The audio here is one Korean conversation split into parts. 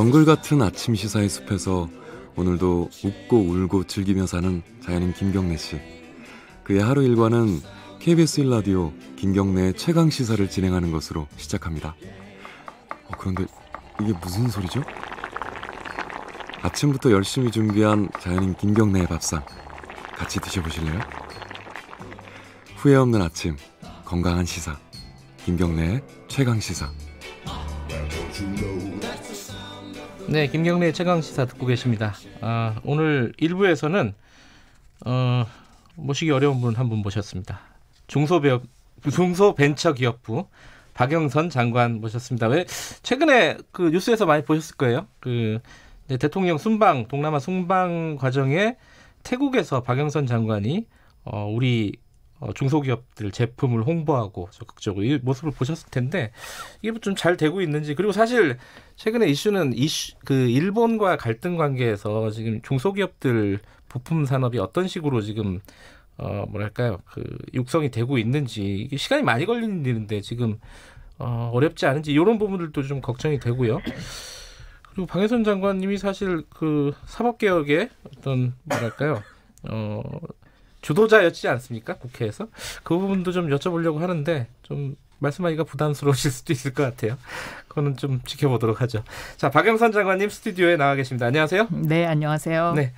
정글 같은 아침 시사의 숲에서 오늘도 웃고 울고 즐기며 사는 자연인 김경래 씨. 그의 하루 일과는 KBS 1라디오 김경래의 최강 시사를 진행하는 것으로 시작합니다. 어, 그런데 이게 무슨 소리죠? 아침부터 열심히 준비한 자연인 김경래의 밥상 같이 드셔보실래요? 후회 없는 아침 건강한 시사 김경래의 최강 시사 네, 김경래 최강 시사 듣고 계십니다. 아, 오늘 1부에서는 어, 모시기 어려운 분한분 모셨습니다. 중소기업 중소벤처기업부 박영선 장관 모셨습니다. 왜 최근에 그 뉴스에서 많이 보셨을 거예요. 그 대통령 순방 동남아 순방 과정에 태국에서 박영선 장관이 어, 우리 어, 중소기업들 제품을 홍보하고 적극적으로 이 모습을 보셨을 텐데 이게 좀 잘 되고 있는지 그리고 사실 최근에 이슈는 이슈 그 일본과 갈등 관계에서 지금 중소기업들 부품 산업이 어떤 식으로 지금 어 뭐랄까요 그 육성이 되고 있는지 이게 시간이 많이 걸리는 일인데 지금 어 어렵지 않은지 이런 부분들도 좀 걱정이 되고요. 그리고 방해선 장관님이 사실 그 사법 개혁의 어떤 뭐랄까요 어 주도자였지 않습니까? 국회에서 그 부분도 좀 여쭤보려고 하는데 좀 말씀하기가 부담스러우실 수도 있을 것 같아요. 그거는 좀 지켜보도록 하죠. 자, 박영선 장관님 스튜디오에 나와 계십니다. 안녕하세요. 네, 안녕하세요. 네.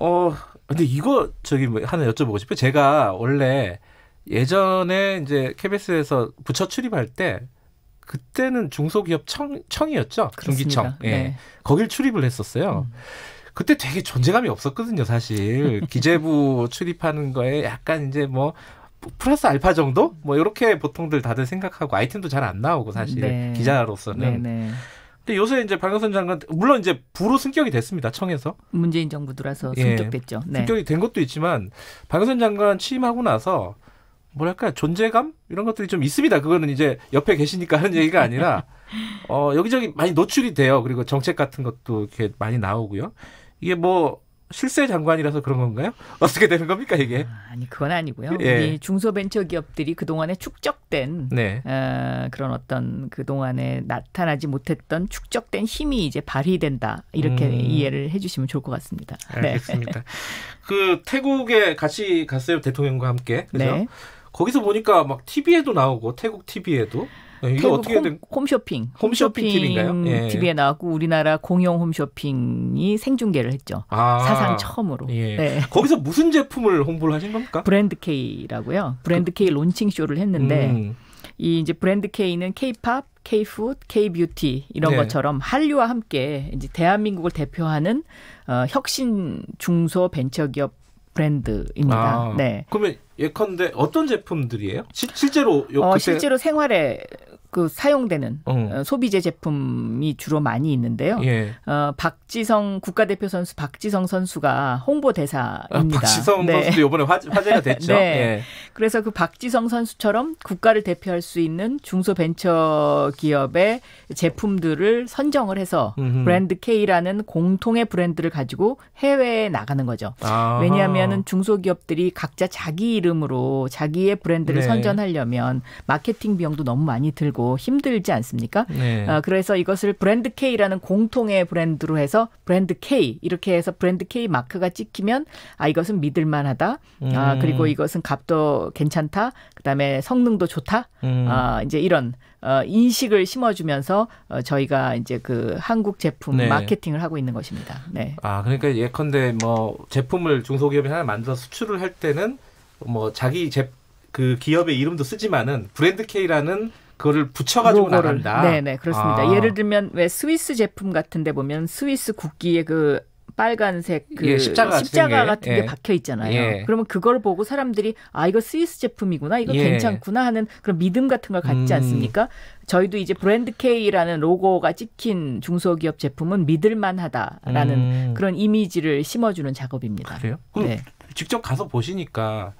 어, 근데 이거 저기 뭐 하나 여쭤보고 싶어요. 제가 원래 예전에 이제 KBS에서 부처 출입할 때 그때는 중소기업 청, 청이었죠. 그렇습니다. 중기청. 예. 네. 거길 출입을 했었어요. 음. 그때 되게 존재감이 없었거든요, 사실. 기재부 출입하는 거에 약간 이제 뭐 플러스 알파 정도? 뭐 이렇게 보통들 다들 생각하고 아이템도 잘 안 나오고 사실 네. 기자로서는. 네, 네. 근데 요새 이제 박영선 장관 물론 이제 부로 승격이 됐습니다, 청에서. 문재인 정부 들어서 예. 승격됐죠. 네. 승격이 된 것도 있지만 박영선 장관 취임하고 나서 뭐랄까 존재감 이런 것들이 좀 있습니다. 그거는 이제 옆에 계시니까 하는 얘기가 아니라 어 여기저기 많이 노출이 돼요. 그리고 정책 같은 것도 이렇게 많이 나오고요. 이게 뭐 실세 장관이라서 그런 건가요? 어떻게 되는 겁니까 이게? 아, 아니 그건 아니고요. 예. 우리 중소벤처기업들이 그 동안에 축적된 네. 어, 그런 어떤 그 동안에 나타나지 못했던 축적된 힘이 이제 발휘된다 이렇게 음. 이해를 해주시면 좋을 것 같습니다. 네. 알겠습니다. 그 태국에 같이 갔어요 대통령과 함께. 그죠? 네. 거기서 보니까 막 TV에도 나오고 태국 TV에도 이게 태국 어떻게 홈, 된? 홈쇼핑, 홈쇼핑 TV인가요? 예. TV에 나왔고 우리나라 공영 홈쇼핑이 생중계를 했죠. 아, 사상 처음으로. 예. 네. 거기서 무슨 제품을 홍보를 하신 겁니까? 브랜드 K라고요. 브랜드 K 론칭 쇼를 했는데 음, 이 이제 브랜드 K는 K-팝, K-푸드, K-뷰티 이런 네. 것처럼 한류와 함께 이제 대한민국을 대표하는 어, 혁신 중소 벤처기업 브랜드입니다. 아, 네. 그러면 예컨대 어떤 제품들이에요? 시, 실제로 요 어, 실제로 생활에 그 사용되는 어, 어, 소비재 제품이 주로 많이 있는데요. 예. 어, 박지성 국가대표 선수 박지성 선수가 홍보 아, 대사입니다. 박지성 네. 선수도 이번에 화, 화제가 됐죠. 네. 예. 그래서 그 박지성 선수처럼 국가를 대표할 수 있는 중소벤처 기업의 제품들을 선정을 해서 음흠. 브랜드 K라는 공통의 브랜드를 가지고 해외에 나가는 거죠. 아하. 왜냐하면 중소기업들이 각자 자기 이름으로 자기의 브랜드를 네. 선전하려면 마케팅 비용도 너무 많이 들고 힘들지 않습니까? 네. 어, 그래서 이것을 브랜드 K라는 공통의 브랜드로 해서 브랜드 K 이렇게 해서 브랜드 K 마크가 찍히면 아 이것은 믿을만하다. 아 음. 그리고 이것은 값도 괜찮다. 그다음에 성능도 좋다. 음. 아 이제 이런 어, 인식을 심어주면서 어, 저희가 이제 그 한국 제품 네. 마케팅을 하고 있는 것입니다. 네. 아, 그러니까 예컨대 뭐 제품을 중소기업이 하나 만들어 수출을 할 때는 뭐 자기 제 그 기업의 이름도 쓰지만은 브랜드 K라는 그거를 붙여가지고 로고를. 나간다. 네네 그렇습니다. 아. 예를 들면 왜 스위스 제품 같은데 보면 스위스 국기에 그 빨간색 그 예, 십자가 같은 게. 같은 게 예. 박혀 있잖아요. 예. 그러면 그걸 보고 사람들이 아 이거 스위스 제품이구나, 이거 예. 괜찮구나 하는 그런 믿음 같은 걸 갖지 음. 않습니까? 저희도 이제 브랜드 K라는 로고가 찍힌 중소기업 제품은 믿을만하다라는 음. 그런 이미지를 심어주는 작업입니다. 그래요? 그럼 네. 직접 가서 보시니까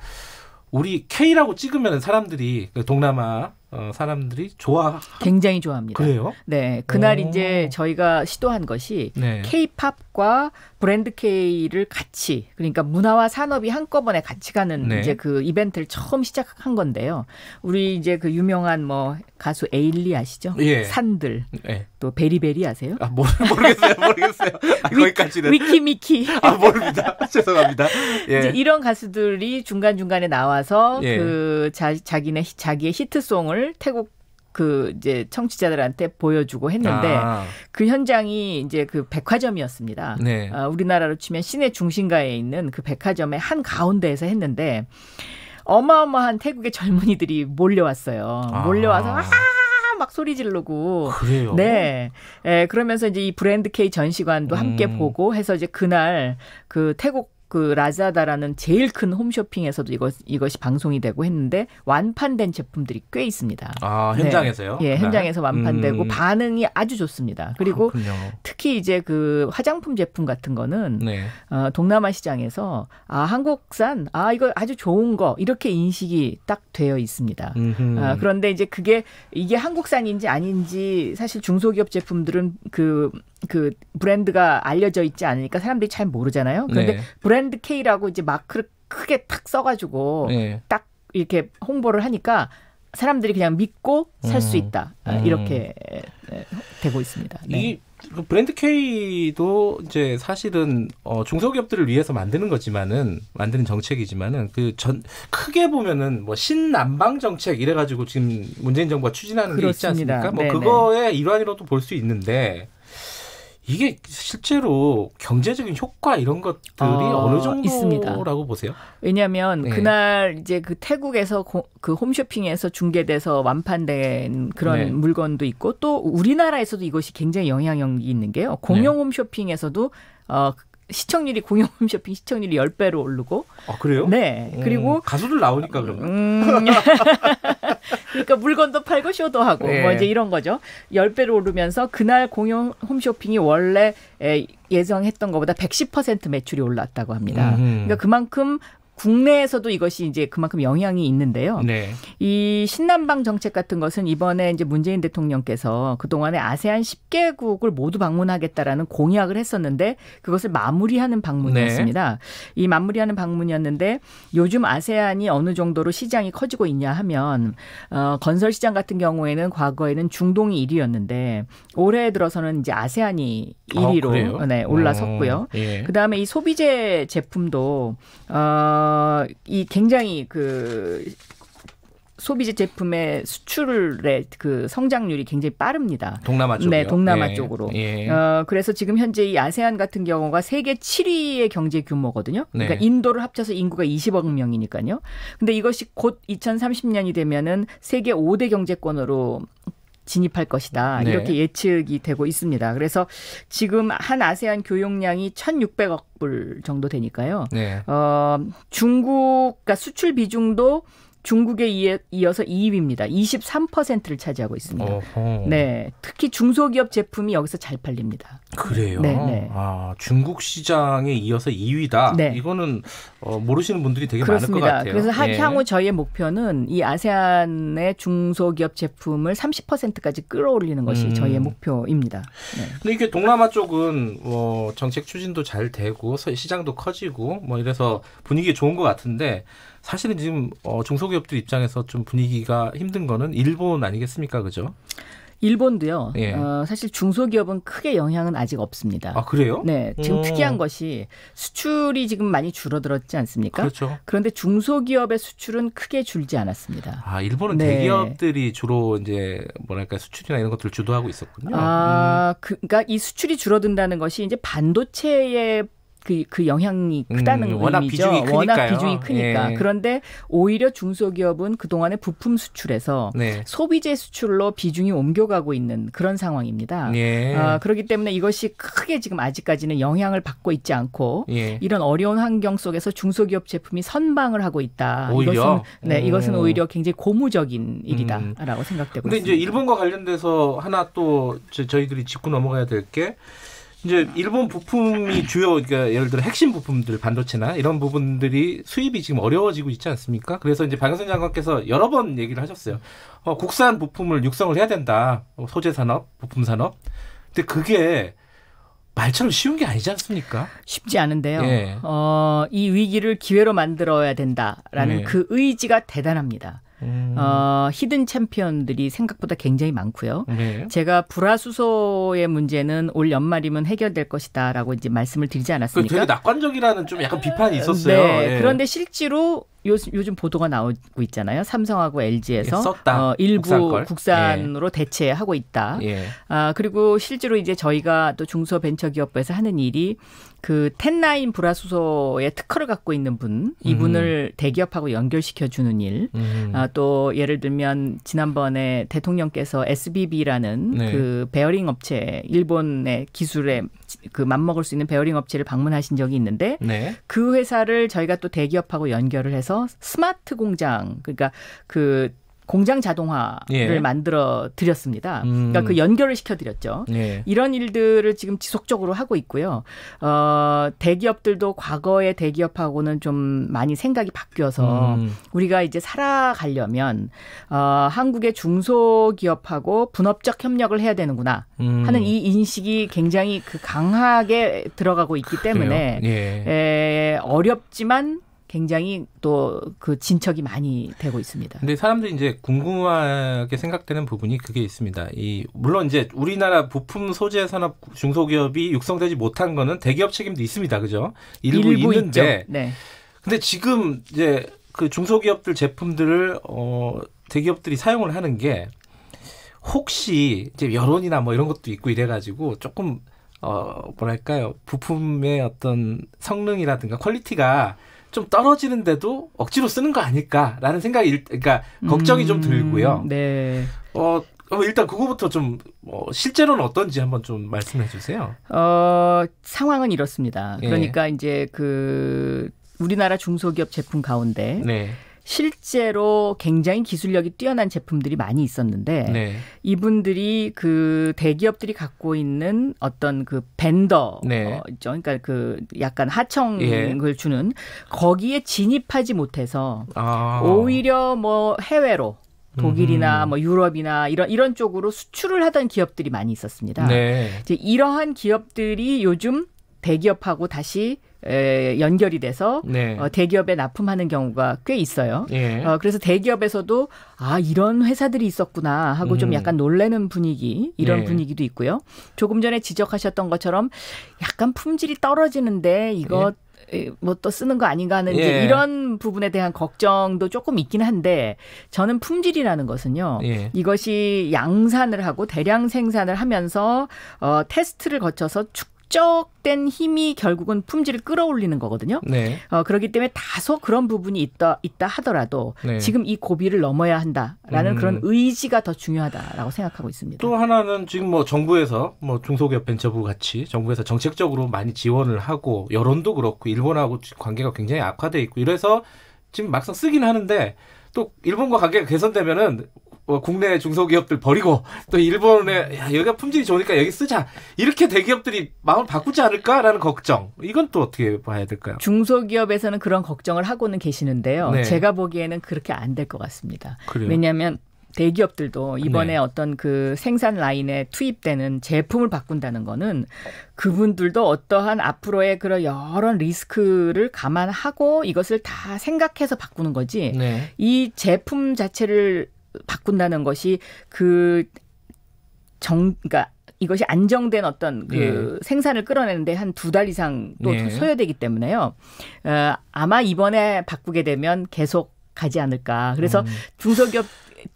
우리 K라고 찍으면 사람들이 그 동남아 어, 사람들이 좋아 굉장히 좋아합니다. 그래요? 네, 그날 오. 이제 저희가 시도한 것이 네. K-팝과 브랜드 K를 같이 그러니까 문화와 산업이 한꺼번에 같이 가는 네. 이제 그 이벤트를 처음 시작한 건데요. 우리 이제 그 유명한 뭐 가수 에일리 아시죠? 예. 산들 예. 또 베리베리 아세요? 아, 모르, 모르겠어요. 모르겠어요. 아, 거기까지는. 위키미키. 아, 모릅니다. 죄송합니다. 예. 이런 가수들이 중간 중간에 나와서 예. 그 자, 자기네 히- 자기의 히트송을 태국 그 이제 청취자들한테 보여주고 했는데 아, 그 현장이 이제 그 백화점이었습니다. 네. 아, 우리나라로 치면 시내 중심가에 있는 그 백화점의 한 가운데에서 했는데 어마어마한 태국의 젊은이들이 몰려왔어요. 아. 몰려와서 아 막 소리 지르고 그래요. 네. 예, 그러면서 이제 이 브랜드 K 전시관도 함께 음. 보고 해서 이제 그날 그 태국 그 라자다라는 제일 큰 홈쇼핑에서도 이것 이것이 방송이 되고 했는데 완판된 제품들이 꽤 있습니다. 아, 네. 현장에서요? 예, 그날? 현장에서 완판되고 음. 반응이 아주 좋습니다. 그리고 그렇군요. 특히 이제 그 화장품 제품 같은 거는 네. 어, 동남아 시장에서 아 한국산 아 이거 아주 좋은 거 이렇게 인식이 딱 되어 있습니다. 음흠. 아, 그런데 이제 그게 이게 한국산인지 아닌지 사실 중소기업 제품들은 그, 그 브랜드가 알려져 있지 않으니까 사람들이 잘 모르잖아요. 그런데 네. 브랜드 K라고 이제 마크를 크게 탁 써가지고 네. 딱 이렇게 홍보를 하니까 사람들이 그냥 믿고 살수 음. 있다. 아, 음. 이렇게 에, 되고 있습니다. 네. 이그 브랜드 K도 이제 사실은 어, 중소기업들을 위해서 만드는 거지만은 만드는 정책이지만은 그 전 크게 보면은 뭐 신남방 정책 이래가지고 지금 문재인 정부가 추진하는 게 있지 그렇습니다. 않습니까? 뭐 네네. 그거의 일환이라도 볼 수 있는데 이게 실제로 경제적인 효과 이런 것들이 어, 어, 느 정도라고 있습니다. 보세요? 왜냐하면 네. 그날 이제 그 태국에서 고- 그 홈쇼핑에서 중계돼서 완판된 그런 네. 물건도 있고 또 우리나라에서도 이것이 굉장히 영향력이 있는 게요. 공영 네. 홈쇼핑에서도 어 시청률이 공영 홈쇼핑 시청률이 10배로 오르고 아 그래요? 네. 그리고 음, 가수들 나오니까 그런가? 음. 그러니까 물건도 팔고 쇼도 하고 네. 뭐 이제 이런 거죠. 10배로 오르면서 그날 공용 홈쇼핑이 원래 에, 예정했던 것보다 110% 매출이 올랐다고 합니다. 음흠. 그러니까 그만큼 국내에서도 이것이 이제 그만큼 영향이 있는데요. 네. 이 신남방 정책 같은 것은 이번에 이제 문재인 대통령께서 그동안에 아세안 10개국을 모두 방문하겠다라는 공약을 했었는데 그것을 마무리하는 방문이었습니다. 이 마무리하는 방문이었는데 요즘 아세안이 어느 정도로 시장이 커지고 있냐 하면 어, 건설 시장 같은 경우에는 과거에는 중동이 1위였는데 올해 들어서는 이제 아세안이 아, 1위로 그래요? 네, 올라섰고요. 어, 예. 그다음에 이 소비재 제품도 어, 이 굉장히 그 소비재 제품의 수출의 그 성장률이 굉장히 빠릅니다. 동남아 쪽이요. 네, 동남아 예. 쪽으로. 예. 어, 그래서 지금 현재 이 아세안 같은 경우가 세계 7위의 경제 규모거든요. 그러니까 네. 인도를 합쳐서 인구가 20억 명이니까요. 근데 이것이 곧 2030년이 되면은 세계 5대 경제권으로 진입할 것이다. 네. 이렇게 예측이 되고 있습니다. 그래서 지금 한 아세안 교역량이 1,600억 불 정도 되니까요. 네. 어, 중국, 그러니까 수출 비중도 중국에 이어- 이어서 2위입니다. 23%를 차지하고 있습니다. 어허. 네, 특히 중소기업 제품이 여기서 잘 팔립니다. 그래요. 네, 네. 아 중국 시장에 이어서 2위다. 네. 이거는 어, 모르시는 분들이 되게 그렇습니다. 많을 것 같아요. 그래서 하- 예. 향후 저희의 목표는 이 아세안의 중소기업 제품을 30%까지 끌어올리는 것이 음. 저희의 목표입니다. 네. 근데 이게 동남아 쪽은 뭐 정책 추진도 잘 되고 서- 시장도 커지고 뭐 이래서 분위기 좋은 것 같은데 사실은 지금 어, 중소기업들 입장에서 좀 분위기가 힘든 거는 일본 아니겠습니까, 그죠? 일본도요. 예. 어, 사실 중소기업은 크게 영향은 아직 없습니다. 아 그래요? 네, 지금 오. 특이한 것이 수출이 지금 많이 줄어들었지 않습니까? 그렇죠. 그런데 중소기업의 수출은 크게 줄지 않았습니다. 아 일본은 네. 대기업들이 주로 이제 뭐랄까 수출이나 이런 것들을 주도하고 있었군요. 음. 아, 그, 그러니까 이 수출이 줄어든다는 것이 이제 반도체의 그, 그 영향이 음, 크다는 워낙 의미죠. 비중이 워낙 크니까요. 비중이 크니까. 예. 그런데 오히려 중소기업은 그동안에 부품 수출에서 네. 소비재 수출로 비중이 옮겨가고 있는 그런 상황입니다. 예. 아, 그렇기 때문에 이것이 크게 지금 아직까지는 영향을 받고 있지 않고 예. 이런 어려운 환경 속에서 중소기업 제품이 선방을 하고 있다. 오히려? 이것은 네, 오. 이것은 오히려 굉장히 고무적인 음. 일이다라고 생각되고 근데 있습니다. 이제 일본과 관련돼서 하나 또 저- 저희들이 짚고 넘어가야 될 게 이제 일본 부품이 주요 그러니까 예를 들어 핵심 부품들 반도체나 이런 부분들이 수입이 지금 어려워지고 있지 않습니까? 그래서 이제 박영선 장관께서 여러 번 얘기를 하셨어요. 어, 국산 부품을 육성을 해야 된다. 어, 소재 산업, 부품 산업. 근데 그게 말처럼 쉬운 게 아니지 않습니까? 쉽지 않은데요. 예. 어, 이 위기를 기회로 만들어야 된다라는 네. 그 의지가 대단합니다. 음. 어, hidden champion들이 생각보다 굉장히 많고요. 네. 제가 불화수소의 문제는 올 연말이면 해결될 것이다라고 이제 말씀을 드리지 않았습니까? 되게 낙관적이라는 좀 약간 비판이 있었어요. 네. 네. 그런데 실제로 요, 요즘 보도가 나오고 있잖아요. 삼성하고 LG에서 예, 어, 일부 국산 국산 으로 예. 대체하고 있다. 예. 아, 그리고 실제로 이제 저희가 또 중소벤처기업부에서 하는 일이 그 ten nine 불화수소의 특허를 갖고 있는 분 이분을 음. 대기업하고 연결시켜 주는 일. 음. 아, 또 예를 들면 지난번에 대통령께서 SBB라는 네. 그 베어링 업체 일본의 기술에 그 맞먹을 수 있는 베어링 업체를 방문하신 적이 있는데 네. 그 회사를 저희가 또 대기업하고 연결을 해서 스마트 공장 그러니까 그 공장 자동화를 예. 만들어 드렸습니다. 음. 그러니까 그 연결을 시켜 드렸죠. 예. 이런 일들을 지금 지속적으로 하고 있고요. 어, 대기업들도 과거의 대기업하고는 좀 많이 생각이 바뀌어서 음. 우리가 이제 살아가려면 어, 한국의 중소기업하고 분업적 협력을 해야 되는구나 음. 하는 이 인식이 굉장히 그 강하게 들어가고 있기 때문에 예. 에, 어렵지만 굉장히 또 그 진척이 많이 되고 있습니다. 근데 사람들이 이제 궁금하게 생각되는 부분이 그게 있습니다. 이 물론 이제 우리나라 부품 소재 산업 중소기업이 육성되지 못한 거는 대기업 책임도 있습니다. 그죠? 일부, 일부 있는데. 네. 근데 지금 이제 그 중소기업들 제품들을 어 대기업들이 사용을 하는 게 혹시 이제 여론이나 뭐 이런 것도 있고 이래 가지고 조금 어 뭐랄까요? 부품의 어떤 성능이라든가 quality가 좀 떨어지는데도 억지로 쓰는 거 아닐까라는 생각이 일, 그러니까 걱정이 음, 좀 들고요. 네. 어, 어 일단 그거부터 좀 어, 실제로는 어떤지 한번 좀 말씀해 주세요. 어, 상황은 이렇습니다. 예. 그러니까 이제 그 우리나라 중소기업 제품 가운데 네. 실제로 굉장히 기술력이 뛰어난 제품들이 많이 있었는데 네. 이분들이 그 대기업들이 갖고 있는 어떤 그 벤더 네. 어, 있죠. 그러니까 그 약간 하청을 예. 주는 거기에 진입하지 못해서 아. 오히려 뭐 해외로 독일이나 음. 뭐 유럽이나 이런 이런 쪽으로 수출을 하던 기업들이 많이 있었습니다. 네. 이제 이러한 기업들이 요즘 대기업하고 다시 에, 연결이 돼서 네. 어, 대기업에 납품하는 경우가 꽤 있어요. 예. 어, 그래서 대기업에서도 아 이런 회사들이 있었구나 하고 음. 좀 약간 놀래는 분위기 이런 예. 분위기도 있고요. 조금 전에 지적하셨던 것처럼 약간 품질이 떨어지는데 이거 예. 뭐또 쓰는 거 아닌가 하는 예. 이런 부분에 대한 걱정도 조금 있긴 한데 저는 품질이라는 것은요 예. 이것이 양산을 하고 대량 생산을 하면서 어 테스트를 거쳐서 축 축적된 힘이 결국은 품질을 끌어올리는 거거든요. 네. 어, 그렇기 때문에 다소 그런 부분이 있다 있다 하더라도 네. 지금 이 고비를 넘어야 한다라는 음. 그런 의지가 더 중요하다라고 생각하고 있습니다. 또 하나는 지금 뭐 정부에서 뭐 중소기업 벤처부 같이 정부에서 정책적으로 많이 지원을 하고 여론도 그렇고 일본하고 관계가 굉장히 악화돼 있고 이래서 지금 막상 쓰긴 하는데 또 일본과 관계가 개선되면은 뭐 국내 중소기업들 버리고 또 일본에 야, 여기가 품질이 좋으니까 여기 쓰자 이렇게 대기업들이 마음을 바꾸지 않을까라는 걱정 이건 또 어떻게 봐야 될까요? 중소기업에서는 그런 걱정을 하고는 계시는데요. 네. 제가 보기에는 그렇게 안 될 것 같습니다. 그래요? 왜냐하면 대기업들도 이번에 네. 어떤 그 생산 라인에 투입되는 제품을 바꾼다는 거는 그분들도 어떠한 앞으로의 그런 여러 리스크를 감안하고 이것을 다 생각해서 바꾸는 거지. 네. 이 제품 자체를 바꾼다는 것이 그 정, 그러니까 이것이 안정된 어떤 그 예. 생산을 끌어내는데 한 두 달 이상 또 예. 소요되기 때문에요. 어, 아마 이번에 바꾸게 되면 계속 가지 않을까. 그래서 음. 중소기업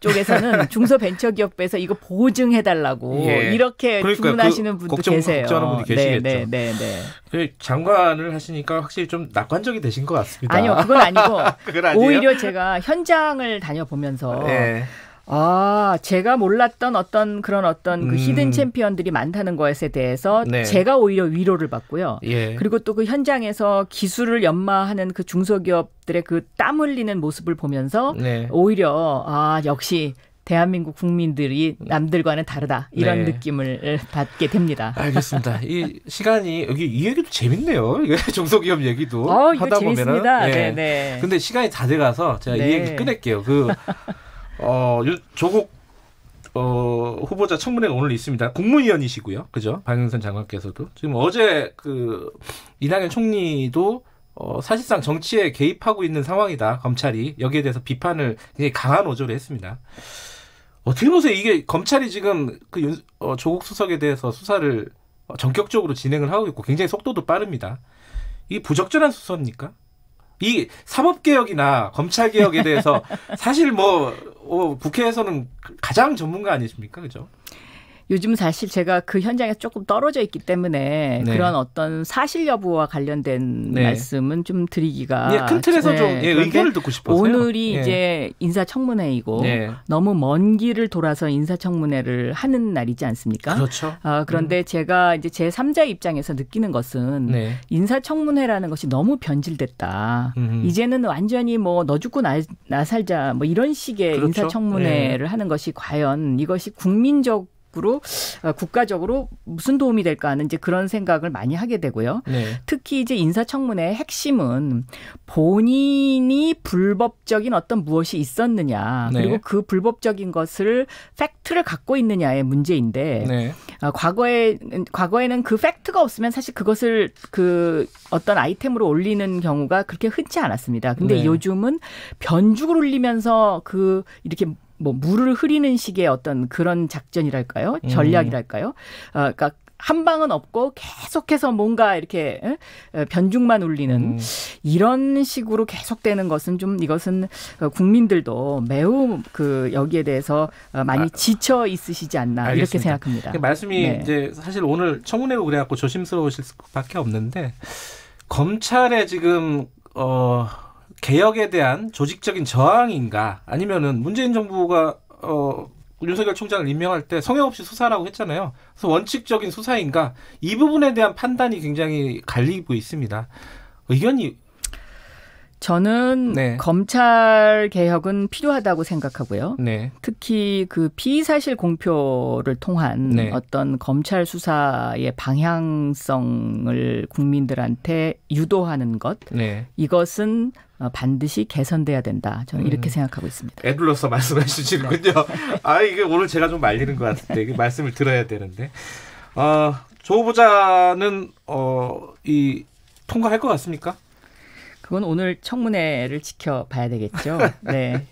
쪽에서는 중소벤처기업에서 이거 보증해달라고 예. 이렇게 그러니까 주문하시는 그 분도 걱정, 계세요. 걱정하는 분이 계시겠죠. 네, 네, 네, 네. 그 장관을 하시니까 확실히 좀 낙관적이 되신 것 같습니다. 아니요, 그건 아니고 그건 오히려 제가 현장을 다녀보면서 네. 아, 제가 몰랐던 어떤 그런 어떤 그 음. 히든 챔피언들이 많다는 것에 대해서 네. 제가 오히려 위로를 받고요. 예. 그리고 또 그 현장에서 기술을 연마하는 그 중소기업들의 그 땀 흘리는 모습을 보면서 네. 오히려 아, 역시 대한민국 국민들이 남들과는 다르다 이런 네. 느낌을 받게 됩니다. 알겠습니다. 이 시간이 여기 이 얘기도 재밌네요. 중소기업 얘기도 어, 하다 보면은. 네. 네. 근데 시간이 다 돼가서 제가 이 네. 얘기 끊을게요. 그 어, 조국 어, 후보자 청문회가 오늘 있습니다. 국무위원이시고요. 그죠? 박영선 장관께서도. 지금 어제 그 이낙연 총리도 어, 사실상 정치에 개입하고 있는 상황이다. 검찰이 여기에 대해서 비판을 굉장히 강한 어조로 했습니다. 어떻게 보세요? 이게 검찰이 지금 그 윤, 어, 조국 수석에 대해서 수사를 어, 전격적으로 진행을 하고 있고 굉장히 속도도 빠릅니다. 이게 부적절한 수사입니까? 이 사법개혁이나 검찰개혁에 대해서 사실 뭐 어, 국회에서는 가장 전문가 아니십니까? 그죠? 요즘 사실 제가 그 현장에서 조금 떨어져 있기 때문에 네. 그런 어떤 사실 여부와 관련된 네. 말씀은 좀 드리기가 예, 큰 틀에서 네, 좀 예, 의견을 듣고 싶어서요. 오늘이 예. 이제 인사청문회이고 네. 너무 먼 길을 돌아서 인사청문회를 하는 날이지 않습니까? 그렇죠. 아, 그런데 제가 이제 제 3자 입장에서 느끼는 것은 네. 인사청문회라는 것이 너무 변질됐다. 음. 이제는 완전히 뭐 너 죽고 나, 나 살자 뭐 이런 식의 그렇죠. 인사청문회를 하는 것이 과연 이것이 국민적 으로 어, 국가적으로 무슨 도움이 될까 하는 이제 그런 생각을 많이 하게 되고요. 네. 특히 이제 인사청문회의 핵심은 본인이 불법적인 어떤 무엇이 있었느냐 네. 그리고 그 불법적인 것을 팩트를 갖고 있느냐의 문제인데 네. 아, 과거에 과거에는 그 팩트가 없으면 사실 그것을 그 어떤 아이템으로 올리는 경우가 그렇게 흔치 않았습니다. 근데 네. 요즘은 변죽을 올리면서 그 이렇게 뭐 물을 흐리는 식의 어떤 그런 작전이랄까요? 음. 전략이랄까요? 어, 그러니까 한 방은 없고 계속해서 뭔가 이렇게 변죽만 울리는 음. 이런 식으로 계속되는 것은 좀 이것은 어, 국민들도 매우 그 여기에 대해서 어, 많이 아, 지쳐 있으시지 않나 이렇게 알겠습니다. 생각합니다. 그 말씀이 네. 이제 사실 오늘 청문회고 그래갖고 조심스러우실 수밖에 없는데 검찰의 지금 어 개혁에 대한 조직적인 저항인가 아니면은 문재인 정부가 어 윤석열 총장을 임명할 때 성의 없이 수사라고 했잖아요. 그래서 원칙적인 수사인가 이 부분에 대한 판단이 굉장히 갈리고 있습니다. 의견이 저는 네. 검찰 개혁은 필요하다고 생각하고요. 네, 특히 그 피의사실 공표를 통한 네. 어떤 검찰 수사의 방향성을 국민들한테 유도하는 것 네. 이것은 어, 반드시 개선돼야 된다. 저는 이렇게 음. 생각하고 있습니다. 애들로서 말씀해 주시는군요. 아 이게 오늘 제가 좀 말리는 것 같은데 말씀을 들어야 되는데 어 조 후보자는 어 이 통과할 것 같습니까? 그건 오늘 청문회를 지켜봐야 되겠죠. 네.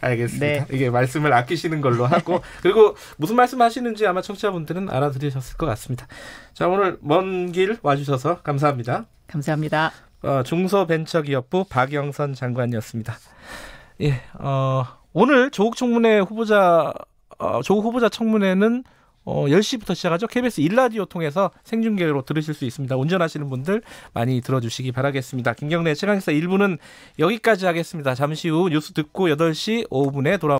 알겠습니다. 네. 이게 말씀을 아끼시는 걸로 하고 그리고 무슨 말씀 하시는지 아마 청취자분들은 알아들으셨을 것 같습니다. 자 오늘 먼 길 와주셔서 감사합니다. 감사합니다. 어, 중소벤처기업부 박영선 장관이었습니다. 예, 어, 오늘 조국 청문회 후보자 어, 조국 후보자 청문회는 어, 10시부터 시작하죠. KBS 일라디오 통해서 생중계로 들으실 수 있습니다. 운전하시는 분들 많이 들어주시기 바라겠습니다. 김경래 최강사 1부는 여기까지 하겠습니다. 잠시 후 뉴스 듣고 8시 5분에 돌아